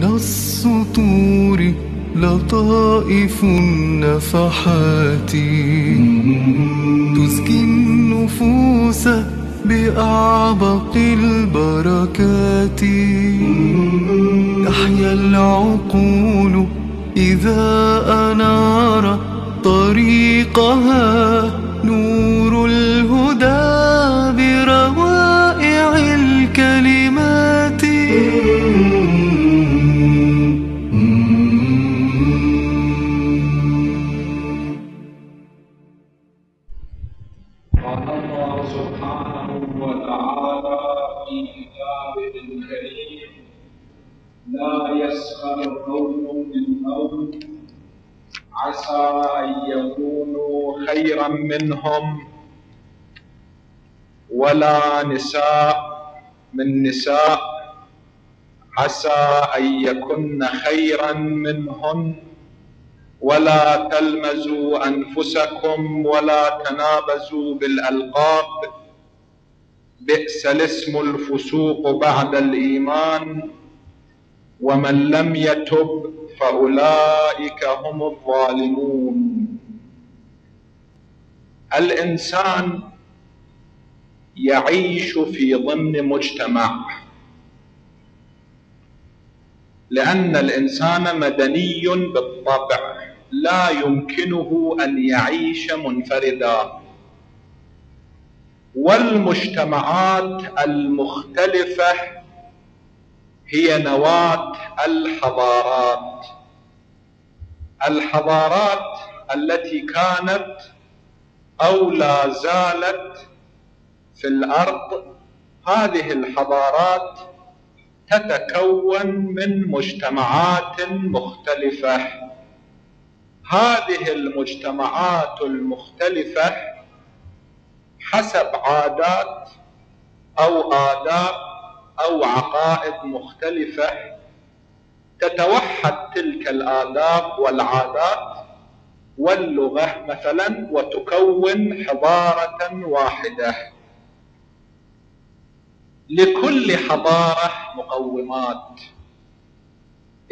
من السطور لطائف النفحات. تزكي النفوس بأعبق البركات. تحيا العقول إذا أنار طريقها. خيرا منهم ولا نساء من نساء عسى أن يكن خيرا منهن ولا تلمزوا أنفسكم ولا تنابزوا بالألقاب بئس الاسم الفسوق بعد الإيمان ومن لم يتب فأولئك هم الظالمون الإنسان يعيش في ضمن مجتمع لأن الإنسان مدني بالطبع لا يمكنه أن يعيش منفردا. والمجتمعات المختلفة هي نواة الحضارات. الحضارات التي كانت أو لا زالت في الأرض. هذه الحضارات تتكون من مجتمعات مختلفة. هذه المجتمعات المختلفة حسب عادات أو آداب أو عقائد مختلفة تتوحد تلك الآداب والعادات واللغة مثلا وتكون حضارة واحدة. لكل حضارة مقومات.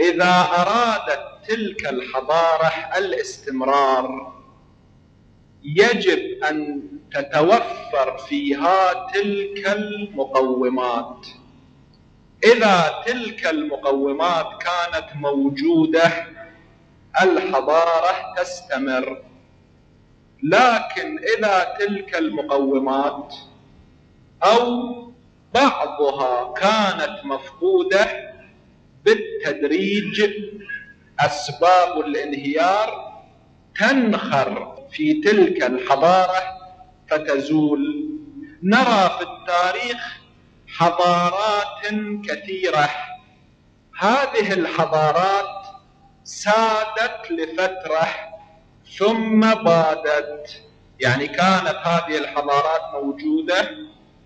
إذا أرادت تلك الحضارة الاستمرار يجب أن تتوفر فيها تلك المقومات. إذا تلك المقومات كانت موجودة الحضارة تستمر. لكن إذا تلك المقومات أو بعضها كانت مفقودة بالتدريج أسباب الانهيار تنخر في تلك الحضارة فتزول. نرى في التاريخ حضارات كثيرة. هذه الحضارات سادت لفترة ثم بادت. يعني كانت هذه الحضارات موجودة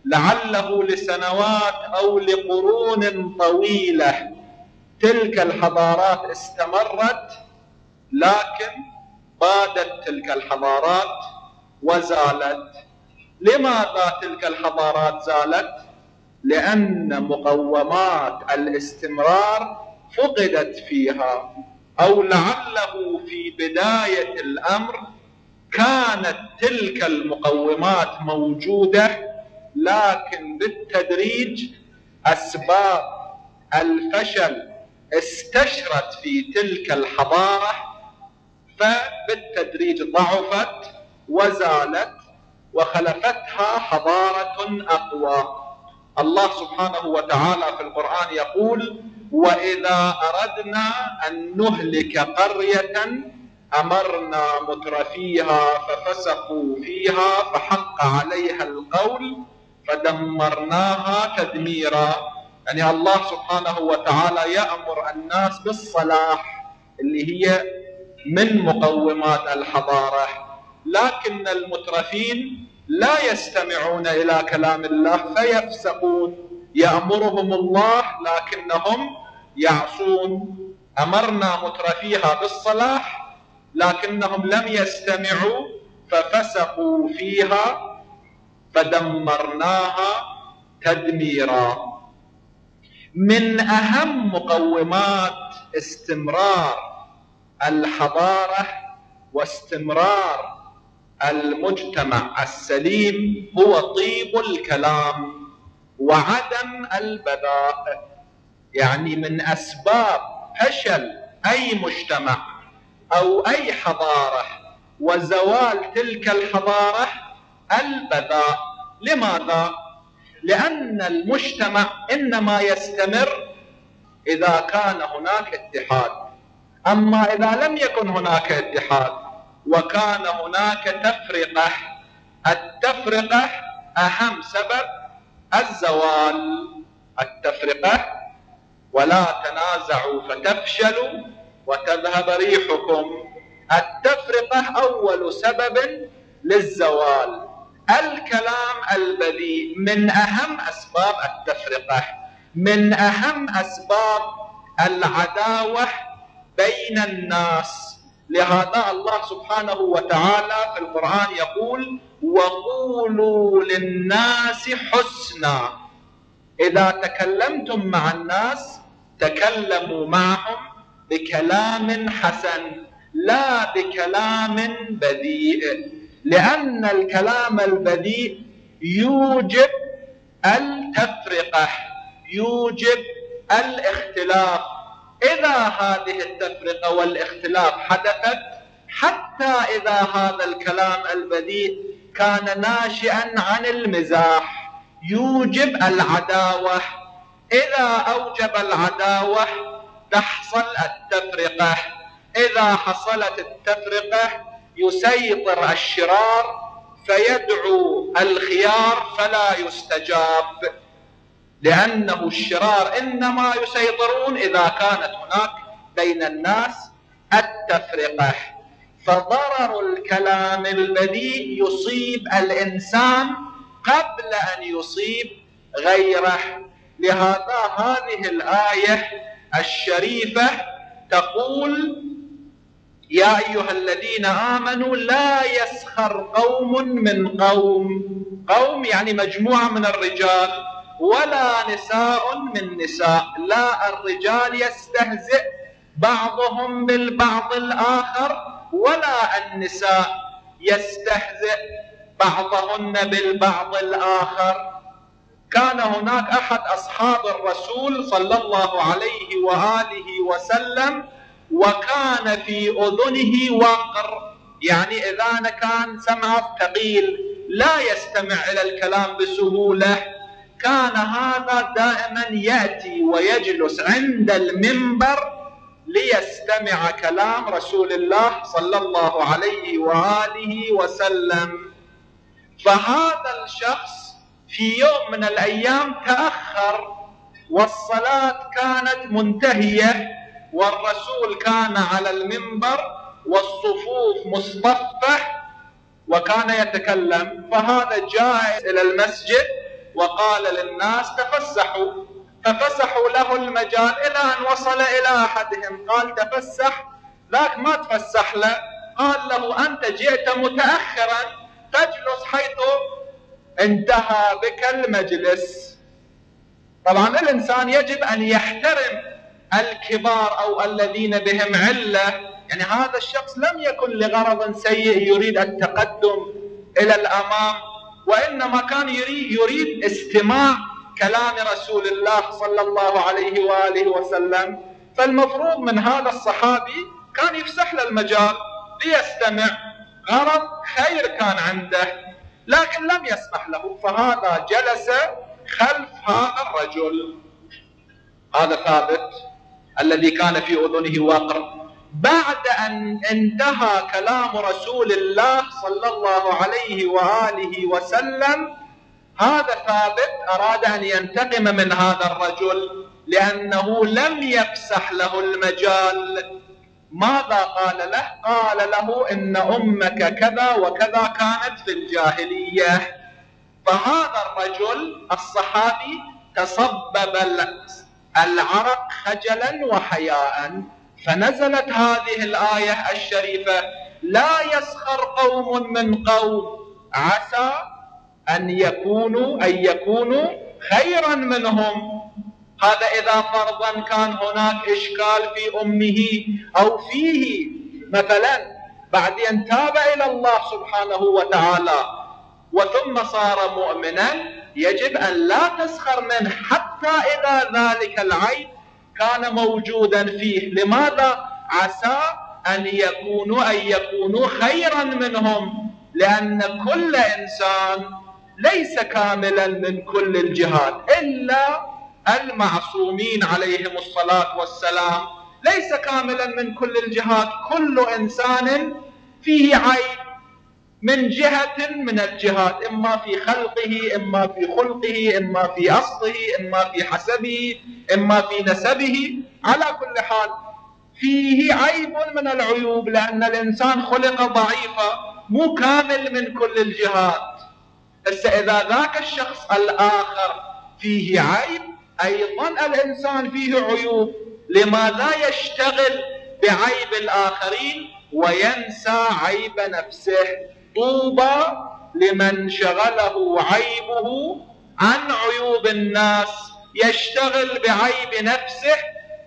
لعله لسنوات أو لقرون طويلة تلك الحضارات استمرت لكن بادت تلك الحضارات وزالت. لماذا تلك الحضارات زالت؟ لأن مقومات الاستمرار فقدت فيها. أو لعله في بداية الأمر كانت تلك المقومات موجودة لكن بالتدريج أسباب الفشل استشرت في تلك الحضارة فبالتدريج ضعفت وزالت وخلفتها حضارة أقوى. الله سبحانه وتعالى في القرآن يقول وإذا أردنا أن نهلك قرية أمرنا مترفيها ففسقوا فيها فحق عليها القول فدمرناها تدميرا. يعني الله سبحانه وتعالى يأمر الناس بالصلاح اللي هي من مقومات الحضارة. لكن المترفين لا يستمعون إلى كلام الله فيفسقون. يأمرهم الله لكنهم يعصون. أمرنا مترفيها بالصلاح لكنهم لم يستمعوا ففسقوا فيها فدمرناها تدميرا. من أهم مقومات استمرار الحضارة واستمرار المجتمع السليم هو طيب الكلام وعدم البذاء يعني من أسباب فشل أي مجتمع أو أي حضارة وزوال تلك الحضارة البذاء لماذا؟ لأن المجتمع إنما يستمر إذا كان هناك اتحاد أما إذا لم يكن هناك اتحاد وكان هناك تفرقة. التفرقة أهم سبب الزوال. التفرقة ولا تنازعوا فتفشلوا وتذهب ريحكم. التفرقة أول سبب للزوال. الكلام البذيء من أهم أسباب التفرقة. من أهم أسباب العداوة بين الناس. لهذا الله سبحانه وتعالى في القرآن يقول وقولوا للناس حسنا. إذا تكلمتم مع الناس تكلموا معهم بكلام حسن لا بكلام بذيء لأن الكلام البذيء يوجب التفرقة يوجب الاختلاف. إذا هذه التفرقة والاختلاف حدثت حتى إذا هذا الكلام البذيء كان ناشئا عن المزاح يوجب العداوة. إذا أوجب العداوة تحصل التفرقة. إذا حصلت التفرقة يسيطر الشرار فيدعو الخيار فلا يستجاب. لأنه الشرار إنما يسيطرون إذا كانت هناك بين الناس التفرقة. فضرر الكلام الذي يصيب الإنسان قبل أن يصيب غيره. لهذا هذه الآية الشريفة تقول يا أيها الذين آمنوا لا يسخر قوم من قوم. قوم يعني مجموعة من الرجال. ولا نساء من نساء. لا الرجال يستهزئ بعضهم بالبعض الآخر ولا النساء يستهزئ بعضهن بالبعض الآخر. كان هناك أحد أصحاب الرسول صلى الله عليه وآله وسلم وكان في أذنه وقر يعني إذا كان سمعه ثقيل لا يستمع إلى الكلام بسهولة. كان هذا دائما يأتي ويجلس عند المنبر ليستمع كلام رسول الله صلى الله عليه وآله وسلم. فهذا الشخص في يوم من الأيام تأخر والصلاة كانت منتهية والرسول كان على المنبر والصفوف مصطفة وكان يتكلم. فهذا جاء إلى المسجد وقال للناس تفسحوا. ففسحوا له المجال إلى أن وصل إلى أحدهم. قال تفسح. ذاك ما تفسح له. قال له أنت جئت متأخرا تجلس حيث انتهى بك المجلس. طبعا الإنسان يجب أن يحترم الكبار أو الذين بهم علة. يعني هذا الشخص لم يكن لغرض سيء يريد التقدم إلى الأمام. وإنما كان يريد, يريد استماع كلام رسول الله صلى الله عليه وآله وسلم. فالمفروض من هذا الصحابي كان يفسح له المجال ليستمع. غرض خير كان عنده لكن لم يسمح له. فهذا جلس خلف هذا الرجل. هذا ثابت الذي كان في أذنه وقر بعد أن انتهى كلام رسول الله صلى الله عليه وآله وسلم هذا ثابت أراد أن ينتقم من هذا الرجل لأنه لم يفسح له المجال. ماذا قال له؟ قال له إن أمك كذا وكذا كانت في الجاهلية. فهذا الرجل الصحابي تسبب العرق خجلا وحياء. فنزلت هذه الآية الشريفة لا يسخر قوم من قوم. عسى أن يكونوا أن يكونوا خيرا منهم. هذا إذا فرضا كان هناك إشكال في أمه أو فيه. مثلا بعدين تاب إلى الله سبحانه وتعالى وثم صار مؤمنا يجب أن لا تسخر منه حتى إذا ذلك العيب كان موجودا فيه. لماذا؟ عسى أن يكونوا أن يكونوا خيرا منهم. لأن كل إنسان ليس كاملا من كل الجهات إلا المعصومين عليهم الصلاة والسلام. ليس كاملا من كل الجهات. كل إنسان فيه عيب. من جهة من الجهات إما في خلقه إما في خلقه إما في أصله إما في حسبه إما في نسبه. على كل حال فيه عيب من العيوب لأن الإنسان خلق ضعيفا مو كامل من كل الجهات. بس إذا ذاك الشخص الآخر فيه عيب أيضا الإنسان فيه عيوب. لماذا يشتغل بعيب الآخرين؟ وينسى عيب نفسه. طوبى لمن شغله عيبه عن عيوب الناس. يشتغل بعيب نفسه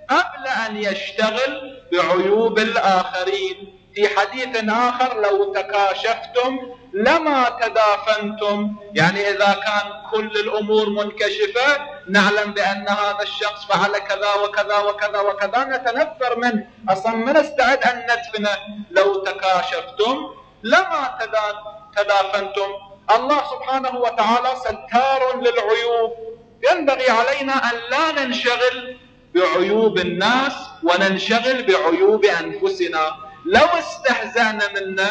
قبل أن يشتغل بعيوب الآخرين. في حديث آخر لو تكاشفتم لما تدافنتم. يعني إذا كان كل الأمور منكشفة نعلم بأن هذا الشخص فعل كذا وكذا وكذا وكذا. نتنفر منه. أصلا ما نستعد أن ندفنه. لو تكاشفتم لما تدافنتم. الله سبحانه وتعالى ستار للعيوب. ينبغي علينا أن لا ننشغل بعيوب الناس وننشغل بعيوب أنفسنا. لو استهزأنا منا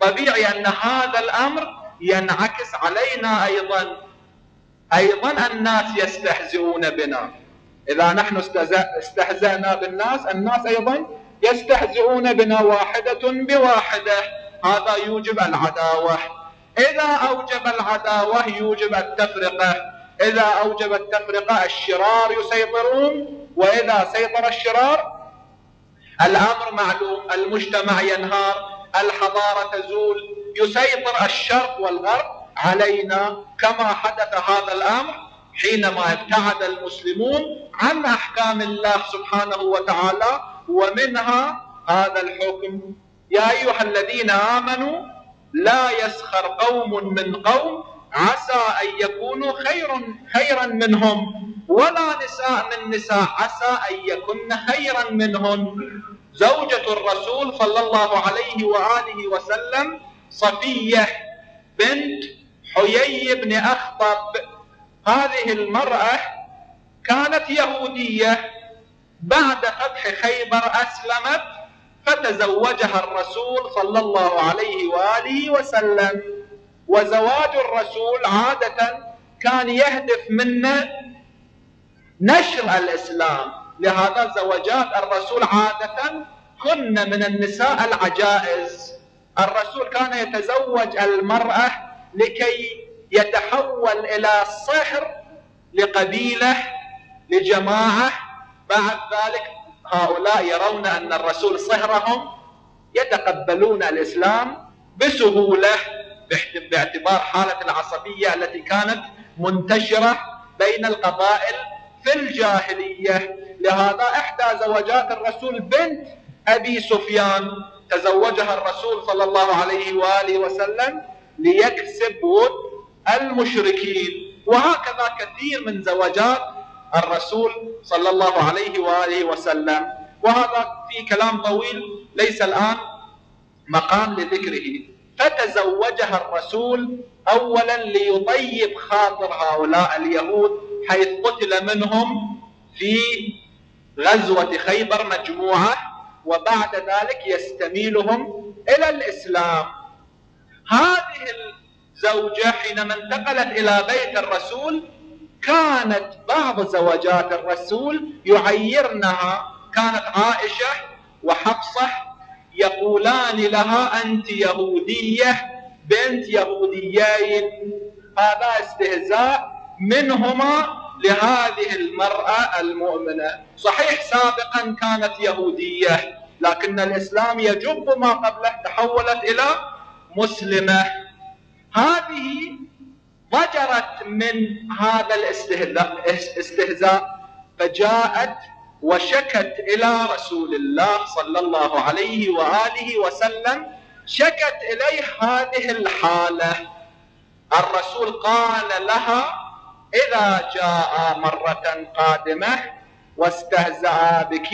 طبيعي أن هذا الأمر ينعكس علينا أيضا. أيضا الناس يستهزئون بنا. إذا نحن استهزأنا بالناس الناس أيضا يستهزئون بنا واحدة بواحدة. هذا يوجب العداوة. إذا أوجب العداوة يوجب التفرقة. إذا أوجب التفرقة الشرار يسيطرون وإذا سيطر الشرار الأمر معلوم المجتمع ينهار الحضارة تزول. يسيطر الشرق والغرب علينا كما حدث هذا الأمر حينما ابتعد المسلمون عن أحكام الله سبحانه وتعالى ومنها هذا الحكم. يا أيها الذين آمنوا لا يسخر قوم من قوم عسى أن يكونوا خيرا خيرا منهم ولا نساء من نساء عسى أن يكن خيرا منهن زوجة الرسول صلى الله عليه وآله وسلم صفية بنت حيي بن أخطب. هذه المرأة كانت يهودية بعد فتح خيبر أسلمت فتزوجها الرسول صلى الله عليه وآله وسلم. وزواج الرسول عادة كان يهدف منه نشر الإسلام. لهذا زوجات الرسول عادة كن من النساء العجائز. الرسول كان يتزوج المرأة لكي يتحول إلى صهر لقبيلة لجماعة. بعد ذلك هؤلاء يرون أن الرسول صهرهم يتقبلون الإسلام بسهولة باعتبار حالة العصبية التي كانت منتشرة بين القبائل في الجاهلية. لهذا إحدى زوجات الرسول بنت أبي سفيان تزوجها الرسول صلى الله عليه وآله وسلم ليكسب ود المشركين. وهكذا كثير من زوجات الرسول صلى الله عليه وآله وسلم. وهذا في كلام طويل ليس الآن مقام لذكره. فتزوجها الرسول أولا ليطيب خاطر هؤلاء اليهود حيث قتل منهم في غزوة خيبر مجموعة وبعد ذلك يستميلهم إلى الإسلام. هذه الزوجة حينما انتقلت إلى بيت الرسول كانت بعض زوجات الرسول يعيرنها. كانت عائشة وحفصة يقولان لها أنت يهودية بنت يهوديين هذا استهزاء منهما لهذه المرأة المؤمنة. صحيح سابقا كانت يهودية لكن الإسلام يجب ما قبله تحولت إلى مسلمة. هذه ضجرت من هذا الاستهزاء فجاءت وشكت إلى رسول الله صلى الله عليه وآله وسلم شكت إليه هذه الحالة. الرسول قال لها إذا جاء مرة قادمة واستهزأ بك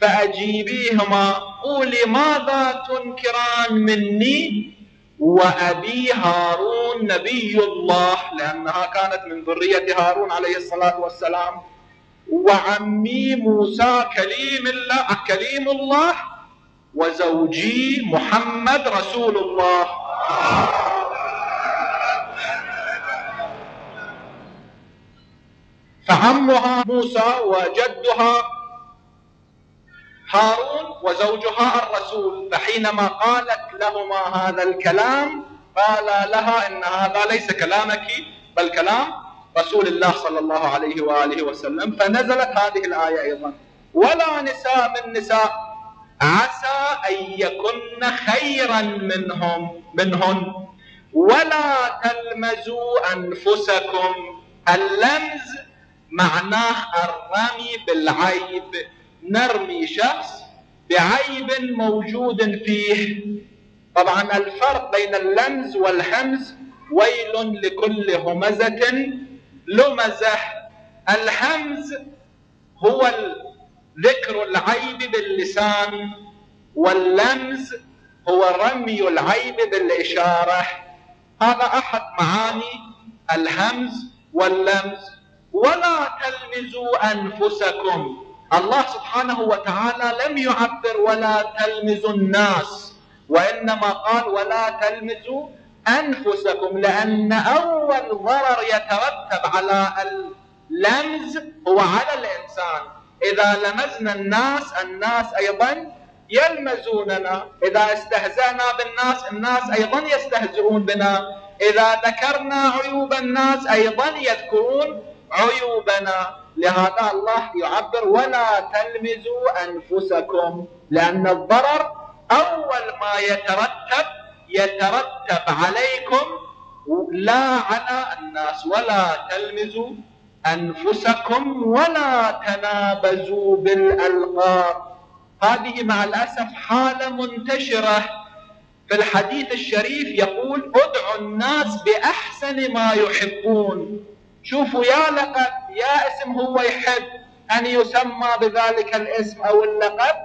فأجيبيهما قولي ماذا تنكران مني؟ وأبي هارون نبي الله لأنها كانت من ذرية هارون عليه الصلاة والسلام. وعمي موسى كليم الله كليم الله وزوجي محمد رسول الله. فعمها موسى وجدها هارون وزوجها الرسول فحينما قالت لهما هذا الكلام قال لها إن هذا ليس كلامك بل كلام رسول الله صلى الله عليه وآله وسلم. فنزلت هذه الآية أيضا. ولا نساء من نساء عسى أن يكن خيرا منهم منهن. ولا تلمزوا أنفسكم اللمز معناه الرمي بالعيب. نرمي شخص بعيب موجود فيه. طبعا الفرق بين اللمز والهمز ويل لكل همزة لمزة. الهمز هو ذكر العيب باللسان واللمز هو رمي العيب بالإشارة. هذا أحد معاني الهمز واللمز. ولا تلمزوا أنفسكم. الله سبحانه وتعالى لم يعبر ولا تلمزوا الناس وإنما قال ولا تلمزوا أنفسكم لأن أول ضرر يترتب على اللمز هو على الإنسان. إذا لمزنا الناس الناس أيضا يلمزوننا. إذا استهزأنا بالناس الناس أيضا يستهزئون بنا. إذا ذكرنا عيوب الناس أيضا يذكرون عيوبنا. لهذا الله يعبر ولا تلمزوا أنفسكم لأن الضرر أول ما يترتب يترتب عليكم لا على الناس. ولا تلمزوا أنفسكم ولا تنابزوا بالألقاب. هذه مع الأسف حالة منتشرة. في الحديث الشريف يقول ادعوا الناس بأحسن ما يحبون. شوفوا يا لقب يا اسم هو يحب. أن يسمى بذلك الاسم أو اللقب؟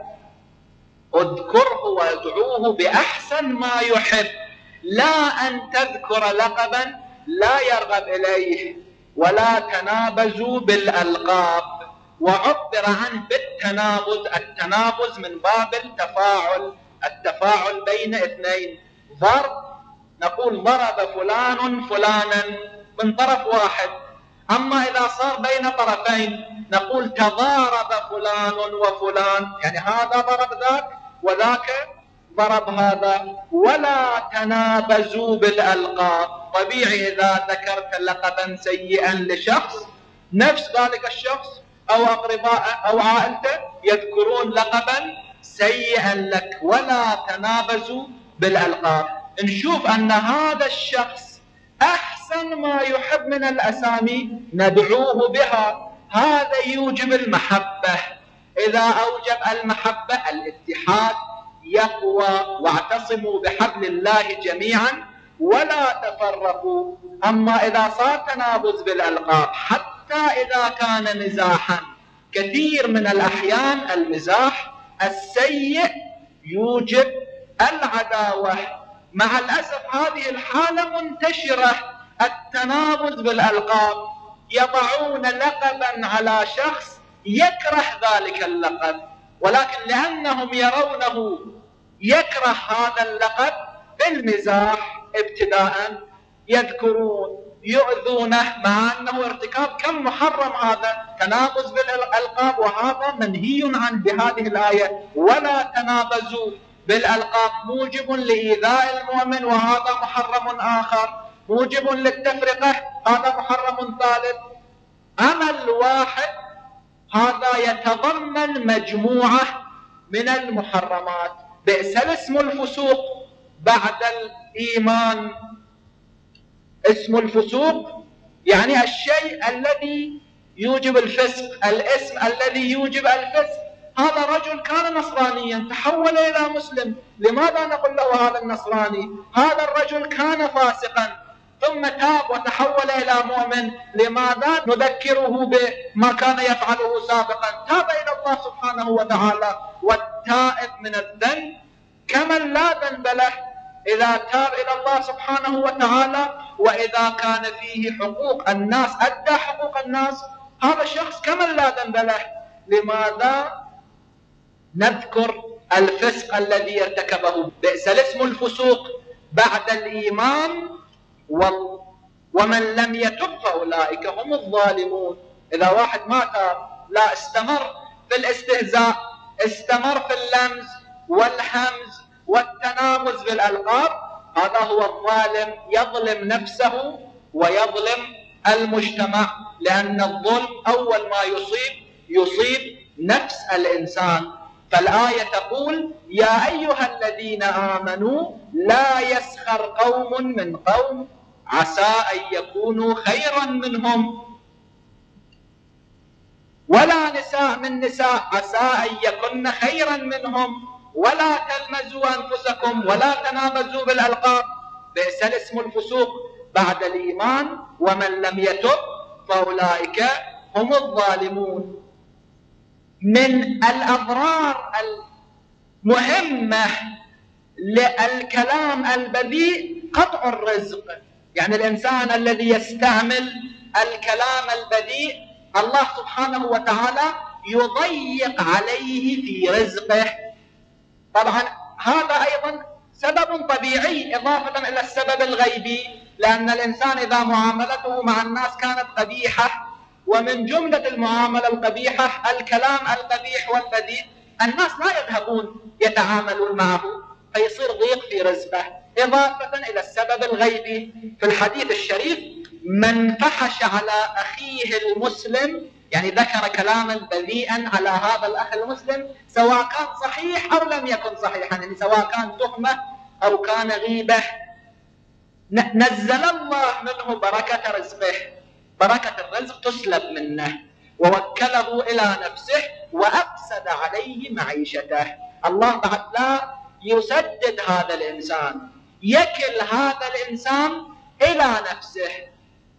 اذكره وادعوه بأحسن ما يحب. لا أن تذكر لقبا لا يرغب إليه ولا تنابزوا بالألقاب. وعبر عنه بالتنابز التنابز من باب التفاعل التفاعل بين اثنين. ضرب نقول ضرب فلان فلانا. من طرف واحد. أما إذا صار بين طرفين نقول تضارب فلان وفلان. يعني هذا ضرب ذاك وذاك ضرب هذا. ولا تنابزوا بالألقاب. طبيعي إذا ذكرت لقبا سيئا لشخص نفس ذلك الشخص أو أقرباء أو عائلته يذكرون لقبا سيئا لك. ولا تنابزوا بالألقاب. نشوف أن هذا الشخص أحسن ما يحب من الأسامي ندعوه بها. هذا يوجب المحبة. إذا أوجب المحبة الاتحاد يقوى واعتصموا بحبل الله جميعا ولا تفرقوا. أما إذا صار تنابز بالألقاب حتى إذا كان مزاحا كثير من الأحيان المزاح السيء يوجب العداوة. مع الأسف هذه الحالة منتشرة. التنابز بالألقاب يضعون لقبا على شخص يكره ذلك اللقب ولكن لأنهم يرونه يكره هذا اللقب بالمزاح ابتداء يذكرون يؤذونه مع أنه ارتكاب كم محرم هذا تنابز بالألقاب وهذا منهي عنه بهذه الآية. ولا تنابزوا بالألقاب موجب لإيذاء المؤمن وهذا محرم آخر. موجب للتفرقة. هذا محرم ثالث. أما الواحد هذا يتضمن مجموعة من المحرمات. بئس الاسم الفسوق بعد الإيمان. اسم الفسوق يعني الشيء الذي يوجب الفسق الاسم الذي يوجب الفسق. هذا رجل كان نصرانيا تحول إلى مسلم. لماذا نقول له هذا النصراني؟ هذا الرجل كان فاسقا. ثم تاب وتحول إلى مؤمن. لماذا؟ نذكره بما كان يفعله سابقا. تاب إلى الله سبحانه وتعالى. والتائب من الذنب كمن لا ذنب له. إذا تاب إلى الله سبحانه وتعالى وإذا كان فيه حقوق الناس أدى حقوق الناس هذا الشخص كمن لا ذنب له. لماذا؟ نذكر الفسق الذي ارتكبه. بئس الاسم الفسوق. بعد الإيمان ومن لم يتب فأولئك هم الظالمون. إذا واحد مات لا استمر في الاستهزاء استمر في اللمز والحمز والتنامز بالألقاب هذا هو الظالم يظلم نفسه ويظلم المجتمع لأن الظلم أول ما يصيب يصيب نفس الإنسان. فالآية تقول يا أيها الذين آمنوا لا يسخر قوم من قوم عسى أن يكونوا خيرا منهم. ولا نساء من نساء عسى أن يكن خيرا منهم. ولا تلمزوا أنفسكم ولا تنابزوا بالألقاب. بئس الاسم الفسوق. بعد الإيمان ومن لم يتب فأولئك هم الظالمون. من الأضرار المهمة للكلام البذيء قطع الرزق. يعني الإنسان الذي يستعمل الكلام البذيء الله سبحانه وتعالى يضيق عليه في رزقه. طبعا هذا أيضا سبب طبيعي إضافة إلى السبب الغيبي لأن الإنسان إذا معاملته مع الناس كانت قبيحة ومن جملة المعاملة القبيحة الكلام القبيح والبذيء الناس لا يذهبون يتعاملون معه فيصير ضيق في رزقه. إضافة إلى السبب الغيبي في الحديث الشريف من فحش على أخيه المسلم يعني ذكر كلاما بذيئا على هذا الأخ المسلم سواء كان صحيح أو لم يكن صحيحا يعني سواء كان تهمة أو كان غيبة نزل الله منه بركة رزقه. بركة الرزق تسلب منه. ووكله إلى نفسه وأفسد عليه معيشته. الله لا يسدد هذا الإنسان. يكل هذا الإنسان إلى نفسه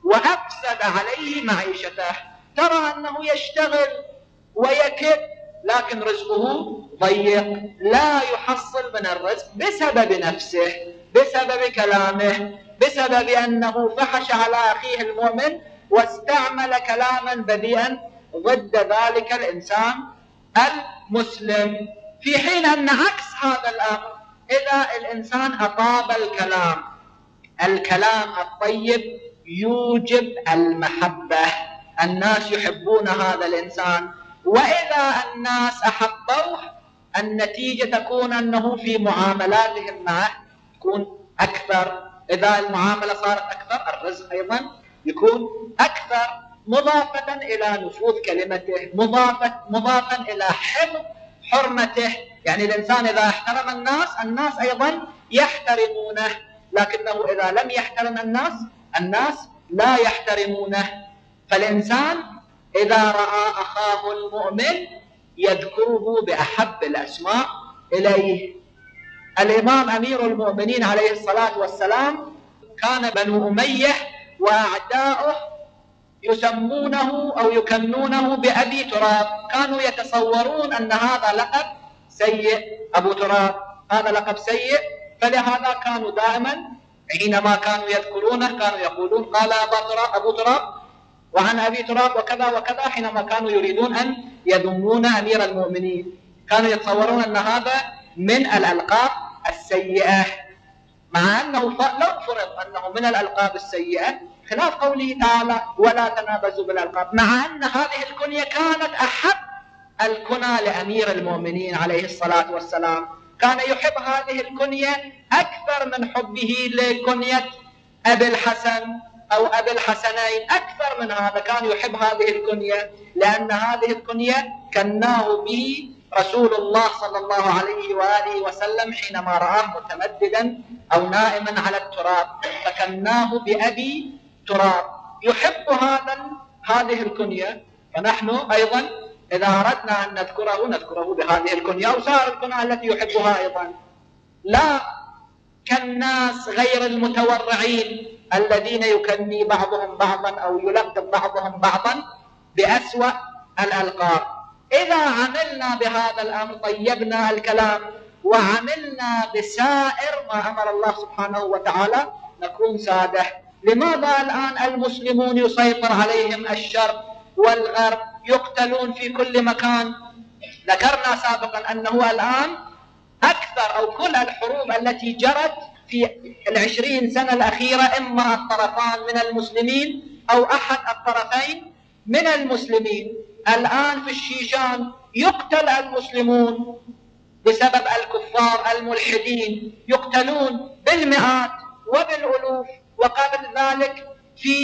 وأفسد عليه معيشته. ترى أنه يشتغل ويكل لكن رزقه ضيق. لا يحصل من الرزق بسبب نفسه بسبب كلامه بسبب أنه فحش على أخيه المؤمن واستعمل كلاما بذيئا ضد ذلك الإنسان المسلم في حين أن عكس هذا الأمر إذا الإنسان أطاب الكلام الكلام الطيب يوجب المحبة الناس يحبون هذا الإنسان وإذا الناس أحبوه النتيجة تكون أنه في معاملاتهم معه تكون أكثر إذا المعاملة صارت أكثر الرزق أيضا يكون أكثر مضافة إلى نفوذ كلمته مضافة مضافا إلى حفظ حرمته. يعني الإنسان إذا احترم الناس الناس أيضا يحترمونه. لكنه إذا لم يحترم الناس الناس لا يحترمونه. فالإنسان إذا رأى أخاه المؤمن يذكره بأحب الأسماء إليه. الإمام أمير المؤمنين عليه الصلاة والسلام كان بنو أمية وأعداؤه يسمونه أو يكنونه بأبي تراب. كانوا يتصورون أن هذا لقب سيء. أبو تراب هذا لقب سيء. فلهذا كانوا دائما حينما كانوا يذكرونه كانوا يقولون قال أبو تراب وعن أبي تراب وكذا وكذا حينما كانوا يريدون أن يذمون أمير المؤمنين. كانوا يتصورون أن هذا من الألقاب السيئة مع أنه لو فرض أنه من الألقاب السيئة خلاف قوله تعالى ولا تنابزوا بالألقاب. مع أن هذه الكنية كانت أحب الكنى لأمير المؤمنين عليه الصلاة والسلام. كان يحب هذه الكنية أكثر من حبه لكنية أبي الحسن أو أبي الحسنين. أكثر من هذا كان يحب هذه الكنية لأن هذه الكنية كناه به رسول الله صلى الله عليه وآله وسلم حينما رآه متمددا أو نائما على التراب. فكناه بأبي تراب يحب هذا هذه الكنية. فنحن أيضا إذا أردنا أن نذكره نذكره بهذه الكنية أو سائر الكنى التي يحبها أيضا. لا كالناس غير المتورعين الذين يكني بعضهم بعضا أو يلقب بعضهم بعضا بأسوأ الألقاب. إذا عملنا بهذا الأمر طيبنا الكلام وعملنا بسائر ما أمر الله سبحانه وتعالى نكون سادة. لماذا الآن المسلمون يسيطر عليهم الشر والغرب يقتلون في كل مكان؟ ذكرنا سابقا أنه الآن أكثر أو كل الحروب التي جرت في العشرين سنة الأخيرة إما الطرفان من المسلمين أو أحد الطرفين من المسلمين. الآن في الشيشان يقتل المسلمون بسبب الكفار الملحدين يقتلون بالمئات وبالألوف. وقبل ذلك في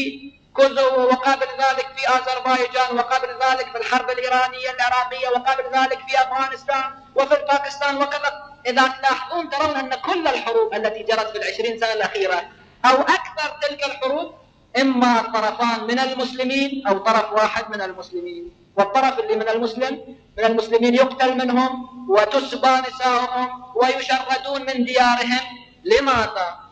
كوزو وقبل ذلك في أذربيجان وقبل ذلك في الحرب الإيرانية العراقية وقبل ذلك في أفغانستان وفي باكستان وكذا. إذا تلاحظون ترون أن كل الحروب التي جرت في العشرين سنة الأخيرة أو أكثر تلك الحروب إما طرفان من المسلمين أو طرف واحد من المسلمين. والطرف اللي من المسلم من المسلمين يقتل منهم وتسبى نساؤهم ويشردون من ديارهم. لماذا؟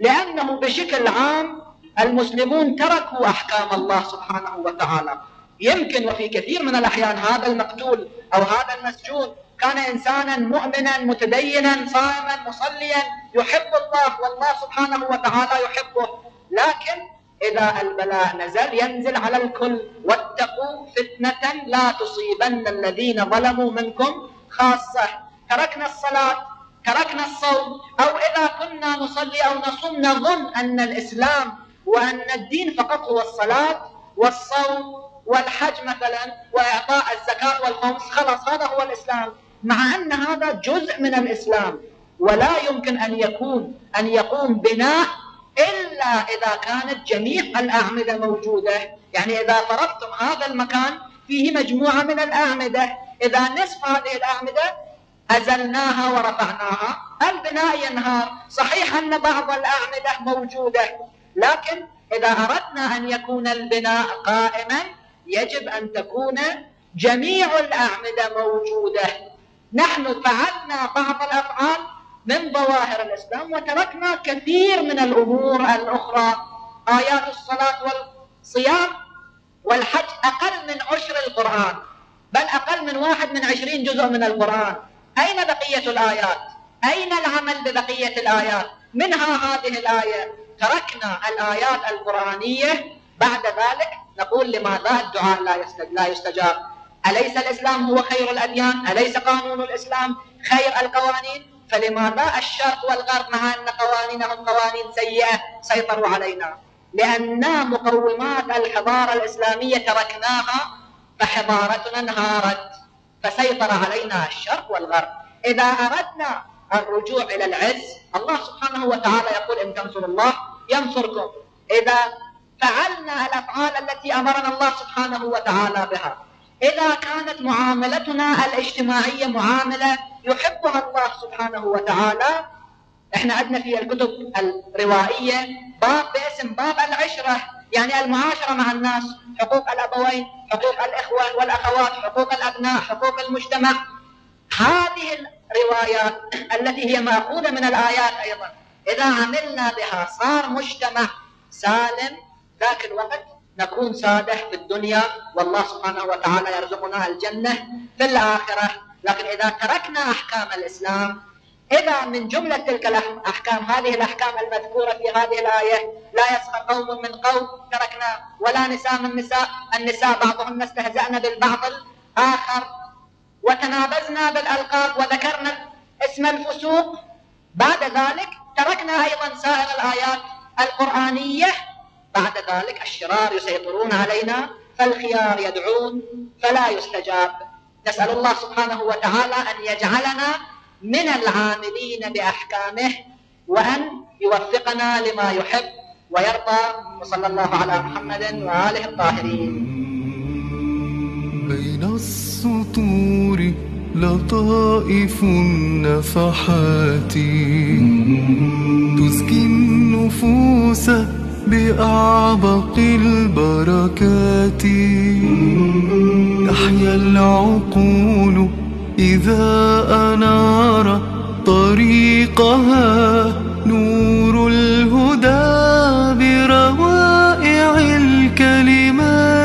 لأنه بشكل عام المسلمون تركوا أحكام الله سبحانه وتعالى. يمكن وفي كثير من الأحيان هذا المقتول أو هذا المسجون كان إنسانا مؤمنا متدينا صائما مصليا يحب الله والله سبحانه وتعالى يحبه. لكن إذا البلاء نزل ينزل على الكل. واتقوا فتنة لا تصيبن الذين ظلموا منكم خاصة. تركنا الصلاة تركنا الصوم أو إذا كنا نصلي أو نصوم نظن أن الإسلام وأن الدين فقط هو الصلاة والصوم والحج مثلا وإعطاء الزكاة والخمس خلاص هذا هو الإسلام. مع أن هذا جزء من الإسلام ولا يمكن أن يكون أن يقوم بناء إلا إذا كانت جميع الأعمدة موجودة. يعني إذا فرضتم هذا المكان فيه مجموعة من الأعمدة. إذا نصف هذه الأعمدة أزلناها ورفعناها. البناء ينهار. صحيح أن بعض الأعمدة موجودة لكن إذا أردنا أن يكون البناء قائما يجب أن تكون جميع الأعمدة موجودة. نحن فعلنا بعض الأفعال من ظواهر الإسلام وتركنا كثير من الأمور الأخرى. آيات الصلاة والصيام والحج أقل من عشر القرآن بل أقل من واحد من عشرين جزء من القرآن. أين بقية الآيات؟ أين العمل ببقية الآيات؟ منها هذه الآية تركنا الآيات القرآنية. بعد ذلك نقول لماذا الدعاء لا يستجاب؟ أليس الإسلام هو خير الأديان؟ أليس قانون الإسلام خير القوانين؟ فلماذا الشرق والغرب مع أن قوانينهم قوانين سيئة سيطروا علينا؟ لأن مقومات الحضارة الإسلامية تركناها فحضارتنا انهارت. فسيطر علينا الشرق والغرب إذا أردنا الرجوع إلى العز الله سبحانه وتعالى يقول إن تنصروا الله ينصركم. إذا فعلنا الأفعال التي أمرنا الله سبحانه وتعالى بها. إذا كانت معاملتنا الاجتماعية معاملة يحبها الله سبحانه وتعالى إحنا عندنا في الكتب الروائية باب باسم باب العشرة. يعني المعاشرة مع الناس حقوق الأبوين حقوق الإخوة والأخوات حقوق الأبناء حقوق المجتمع. هذه الروايات التي هي مأخوذة من الآيات أيضا. إذا عملنا بها صار مجتمع سالم ذاك الوقت نكون سادة في الدنيا والله سبحانه وتعالى يرزقنا الجنة في الآخرة. لكن إذا تركنا أحكام الإسلام إذا من جملة تلك الأحكام هذه الأحكام المذكورة في هذه الآية لا يسخر قوم من قوم تركنا ولا نساء من نساء النساء بعضهن استهزأن بالبعض الآخر. وتنابزنا بالألقاب وذكرنا اسم الفسوق. بعد ذلك تركنا أيضا سائر الآيات القرآنية. بعد ذلك الشرار يسيطرون علينا فالخيار يدعون فلا يستجاب. نسأل الله سبحانه وتعالى أن يجعلنا من العاملين بأحكامه وأن يوفقنا لما يحب ويرضى. وصلى الله على محمد وآله الطاهرين. بين السطور لطائف النفحات. تزكي النفوس بأعبق البركات. تحيا العقول إذا أنار طريقها نور الهدى بروائع الكلمات.